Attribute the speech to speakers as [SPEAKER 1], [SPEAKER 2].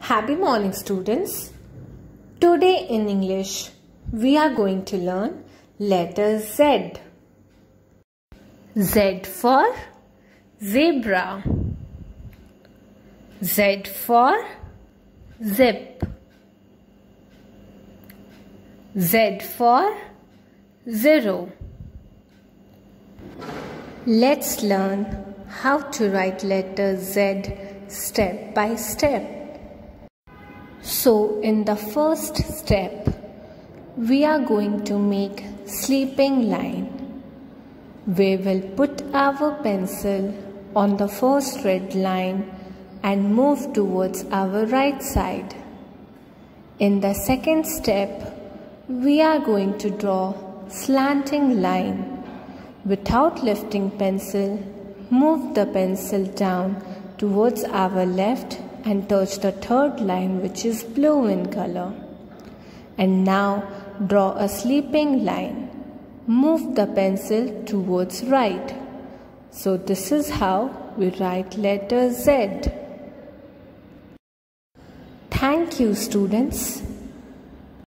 [SPEAKER 1] Happy morning students. Today in English we are going to learn letter Z. Z for zebra. Z for zip. Z for zero. Let's learn how to write letter Z step by step. So in the first step, we are going to make sleeping line. We will put our pencil on the first red line and move towards our right side. In the second step, we are going to draw slanting line. Without lifting pencil, move the pencil down towards our left and touch the third line which is blue in color. And now draw a sleeping line. Move the pencil towards right. So this is how we write letter Z. Thank you students.